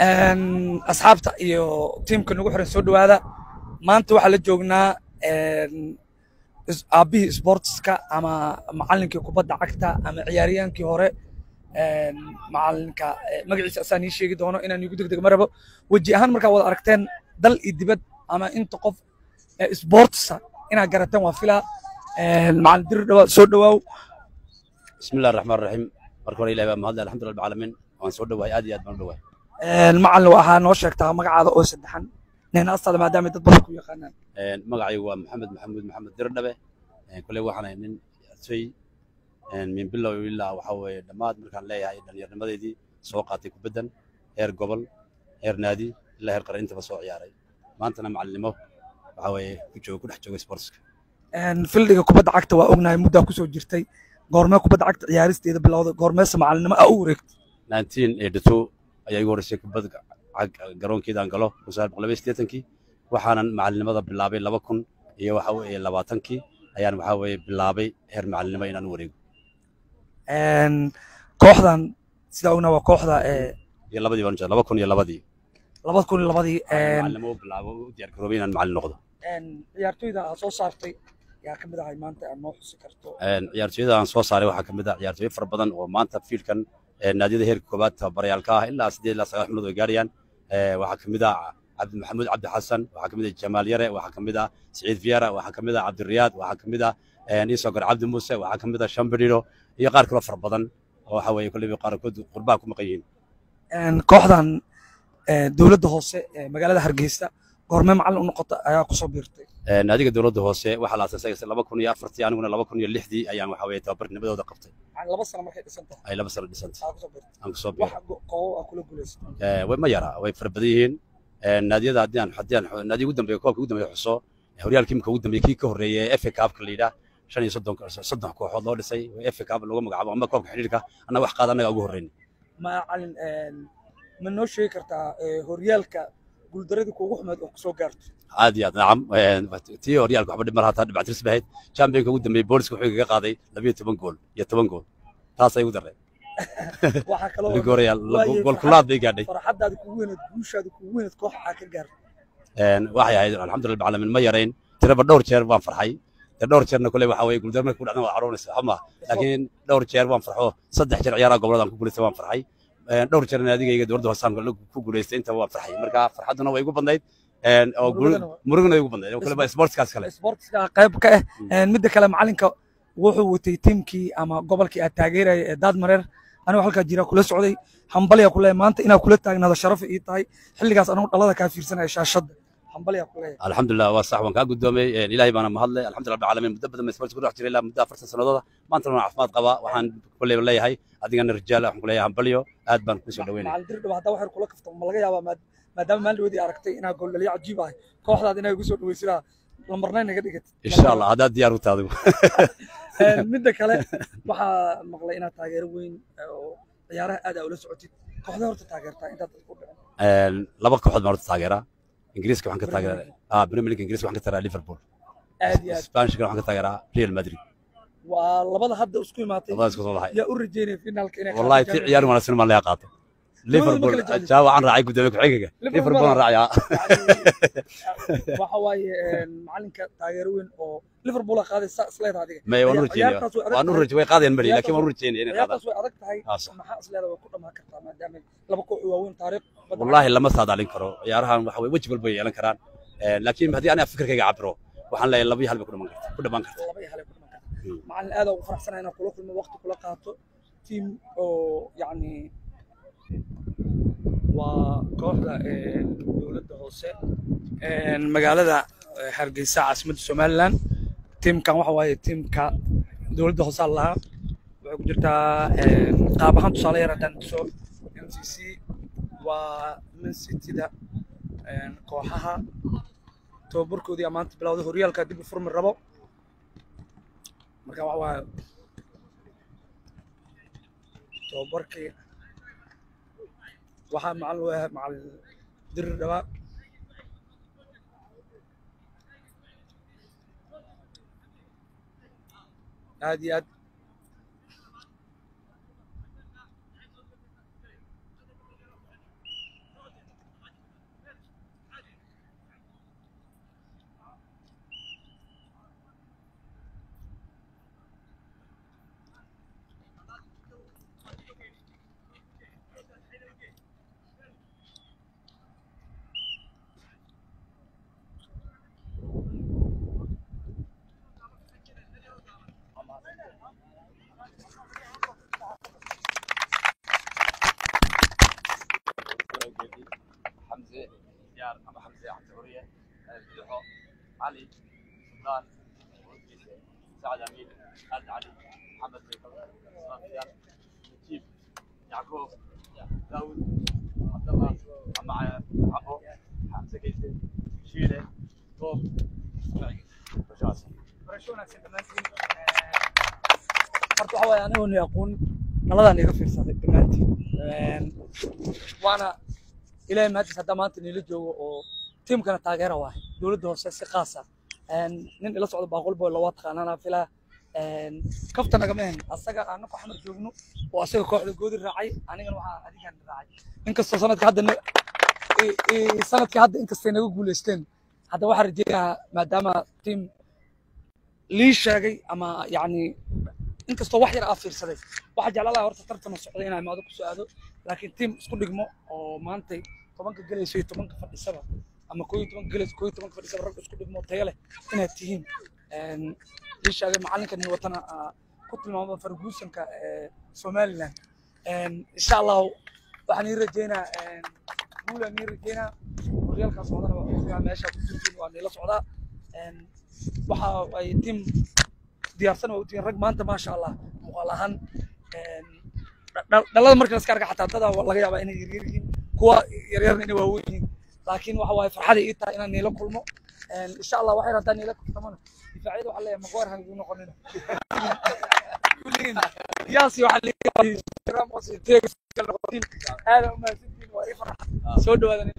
asxaabta iyo tiimka nagu xiran soo dhowaada maanta waxaa la joognaa aabbihii sportska ama macallinkii kubadda cagta ama ciyaaryaankii hore. Macalinka magaciisa asaan ii sheegi doono inaan igu degdeg ma rabo. Weji ahaan markaa wada aragteen dal iyo dibad ama inta qof sportsa inaad garateen waa filaa. Macalin diri dhawaa soo dhawaaw bismi raxmaan raxiim marka hore ilahi baa mahadle rabbil caalamiin. Waan soo dhowahay aad iyo aad baan u dhowahay macalin waxaa noo sheegtaa magacaada oo saddexan. Nin astada maadaama dad badan ku yaqaanaan. Magacaygu waa maxamed maxamuud maxamed dirdhabe. Koley waxaan ahay nin artay min bilow ilaa waxa weeye dhammaad markaan leeyahay dhallinyarnimadeydii soo qaatay kubaddan heer gobol heer naadi ilaa heer qaran intaba soo ciyaaray. Maantana macalinimo waxa weeye ku joogo ku dhex joogo sportska. Fildiga kubadda cagta waa ognahay muddaa ku soo jirtay. Goormee kubadda cagta ciyaaristeeda bilowday goormeese macalinimo aa u wareegtay ayaa igu horreysay kubadda galo kun sagaal boqol laba siddeetankii waxaanan macalinimada bilaabay laba kun iyo waxa weeye labaatankii. Ayaan waxa weeye bilaabay heer macalinimo inaan u wareego. Kooxdan sidaa ogna waa kooxda iyo labadii baan laba kun iyo labadii. labada kun iyo labadii macalinimo u bilaabo u diyaar garoobay inaan macalin noqdo. ciyaartoyda aad soo saartay yaa ka mid ahay maanta aad noo xusi karto. Ciyaartooyada aan soo saaray waxaa ka mid ah ciyaartooyo fara badan oo maanta fiilkan naadiyada heerka koobaad tababarayaalka ah ilaa siddeed ilaa sagaal xubnood ay gaarayaan. Waxaa ka mid ah cabdi maxamuud cabdi xasan waxaa ka mid ah jamaal yare waxaa ka mid ah siciid viera waxaa ka mid ah cabdiriyaad waxaa ka mid ah isogor cabdi muuse waxaa ka mid ah shambadhiro iyo qaar kaloo fara badan oo waxa weeye kolleyba qaarkood qurbaha ku maqan yihiin. Kooxdan dowladda hoose ee magaalada hargeysa goormee macallin u noqota ayaa ku soo biirtay. Naadiga dowladda hoose waxaa la asaasay laba kun iyo afartii aniguna laba kun iyo lixdii ayaan waxa weeye tababarnimadooda qabtay. Laba sano markay dhisan tahay. Ay laba sano biirtay. Aan ku soo biiray way ma yara way fara badan yihiin. Naadiyada haddii aan haddii aan naadiga ugu dambeeya koobka ugu dambeeya xuso horyaalkii imika ugu dambeeyey kii ka horreeyay ee FA Cup-ka la yidhaah shan iyo soddon soddon kooxood loo dhisay FA Cup lagu magacaabo ama koobka xidhiidhka annaga wax qaada annaga ugu horreyn. Macallin ma noo sheegi kartaa horyaalka guuldaradii kuugu xumeed oo kusoo gaarto aad iyo aad nacam tii horyaalka waxba dhib mar hataa dhibactiris bahayd championka ugu dambeeyey booliska wuxuu igaga qaaday labiyo toban gool iyo toban gool taasay ugu dareen waxaa kaloo ligoreyaal Waaye gool kulaad bay gaadhay farxaddaada kugu weyneed guushaada kugu weyneed koox aa ka gaarto waxay ahayd alxamdulillah bacalamin ma yarayn tiraba dhowr jeer waan farxay dee dhowr jeerna kule waxa weeye guuldarma ku dhacdan waa caroonaysa xuma laakiin dhowr jeer waan farxo saddex jeer ciyaaraha goboladaan ku guulaystay waan farxay dhowr jeer naadigayga dowladda hoosaan ku guulaystay intaba waan farxay. Marka farxadduna way igu badnayd oo Murugana waa- murugana way igu badnayd oo sportskaas kale. Sportska qayb ka ah midda kale macallinka wuxuu watay tiimkii ama gobolkii aad taageeraya ee daadmareer anigu halkaa jira kula socday hambalyaa ku leeyahay maanta inaad kula taagnaado sharaf ii tahay. Xilligaas anigu dhalada kaa fiirsanaya shaashadda alxamdulilah waa sax waan kaa guddoomay ilaahay baana mahadlay alxamdulilah rabbil caalamiin muddo badan sports ku dhex jiray ilaa muddo afartan sanadooda maantana waan caafimaad qabaa waxaan kulleyba leeyahay adigana rijaal waxaan ku leeyahay hambalyo aad baan kusoo dhaweynaya macallin dirdhaba haddaa waxyar kula kafto ma laga yaabaa maad- maadaama maalin aragtay inaa gooldhaliyo cajiib ahay kooxdaad inaa igu soo dhaweysidaa lambarnayn naga dhigatid insha allah haddaad diyaar u tahay adigu midda kale waxaa maqlay inaad taageero weyn oo ciyaaraha aad aa ula socotid kooxda horta taageertaa intaad ku dhicin laba kooxood baan horta taageeraa انجليزك وحنك تاجر آه بريمير ليج انجليزك وحنك تاجر ليفربول. اسبانشك وحنك تاجر ريال مدريد. والله بدا هدا اسكو ماتي الله يسكت والله. يا اورجيني في نالك والله في عيال وأنا سينما اللي قاطع waxaan raacay gudoomiye ku-xigeenka Liverpool liverpool aan raacayaa waxa waaye macalinka taageero weyn oo liverpool aa qaaday saa isleedaha adiga may waan u Ciyaar- rajeynaya ciyaartaas way adag waan u tahay. raje way mari Ciyaartaas laakiin waan u way- rajeynaya inay qaadaan way adag tahay Ah, maxaa isleedaha way ku dhamaan kartaa maadaama laba koox oo waaweyn taariikh wallahi lama saadaalin karo ciyaarahan waxa way weji walba yeelan karaan laakiin haddii aniga fikirkayga cabiro waxaan leeyahay laba iyo hal bay ku dhamaan kartaa ku dhamaan kartaa laba iyo hal ku dhamaan kartaa Hmm. macalin aad ugu faraxsanahay inaan kula kulmo waqti kula qaato tiim oo yacni waa kooxda dowladda hoose magaalada hargeysa caasimadda somaliland. Tiimkan waxa waaye tiimka dowladda hoose lahaa waxay ku jirtaa qaab ahaan tusaale yar haddaan tuso m c c waa man cityda kooxaha tababarkoodii maanta bilowday horyaalka dib u furmi rabo. Marka waxa waaye tababarkii yahay macalin dirir dhawaa aad iyo aad الجديد حمزة ديار أبو حمزة عتوريه الجحو علي سلطان سعد أمين اد علي محمد بيكر إسلام ديار نجيب يعقوب داوود عبد الله مع عبو حمزة قيسي شيله طوب horta waxa waaye anigu niyaquun naladan iga fiirsaday dhammaantiin waana ilaahay maadis haddaa maanta niila joogo oo tiimkana taageera waahay dowladda hoose si khaasa nin ila socdo baaqol boy lawaa taqaanana filaa kafta nagama asaga ku xamar joogno oo asaga kooxda goodi raacay anigana waxaa adigan raacay. Inkastoo sanadka hadda sannadkii hadda inkastay naga guuleysteen hadda waxaan rajeynayaa maadaama tiim lii sheegay ama yacni inkastoo wax yar aa fiirsaday. Waxaa jeclalaha horta tartana socday inaa imaado ku soo aado laakiin tiim isku dhigmo oo maantay tobanka gelayso iyo tobanka fadhisaba ama koo tobanka fadhisaba rag isku dhigmo tayo inaad tihiin. Lii sheegay macalinka nin watana aa ku tilmaama farguusanka somaliland. Insha allahu waxaan ii rajeynaa guulaan ii rajeynaa horyaalkaas wadana waa meesha ku jirtiin waa niila socdaa. Waxa ay tiim diyaarsan oo tihiin rag maanta maasha allah muuqaal ahaan dhalada marka laska arka xataa dada laga yaabaa inay yaryar yihiin kuwa yaryarna inay waaweyn yihiin laakiin waxa waaye farxada ii tahay inaan niila kulmo insha allah waxay haddaan niila kultamana difaacyada waxaa leeyahay magoor han igu noqonin yaasi waxaa leeyahay ramos iyo tegas noqotiin aada umahadsantiin waa ii farxa soo dhawaadan